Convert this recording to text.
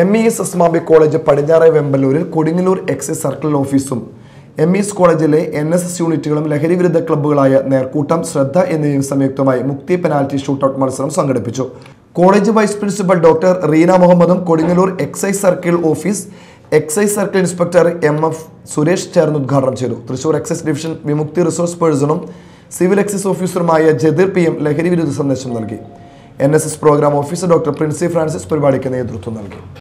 M E S എസ്മാബി college പടിഞ്ഞാറെ വെമ്പലൂരിൽ കൊടുങ്ങല്ലൂർ എക്സൈസ് സർക്കിൾ ഓഫീസും എം ഇ എസ് കോളേജിലെ എൻ എസ് എസ് യൂണിറ്റുകളും ലഹരി വിരുദ്ധ ക്ലബ്ബുകളായ നേർക്കൂട്ടം ശ്രദ്ധ എന്നിവയും സംയുക്തമായി മുക്തി പെനാൽറ്റി ഷൂട്ടൌട്ട് മത്സരം സംഘടിപ്പിച്ചു. College vice principal doctor Reena മുഹമ്മദും Kodungallur excise circle office excise circle inspector M F Suresh ചേർന്ന് ഉദ്ഘാടനം ചെയ്തു. Thrissur excise division Vimukthi resource പേഴ്സണും civil excise ഓഫീസറുമായ ജതിർ പി എം ലഹരി വിരുദ്ധ സന്ദേശം നൽകി. N S S program officer doctor Princy Francis പരിപാടിക്ക് നേതൃത്വം നൽകി.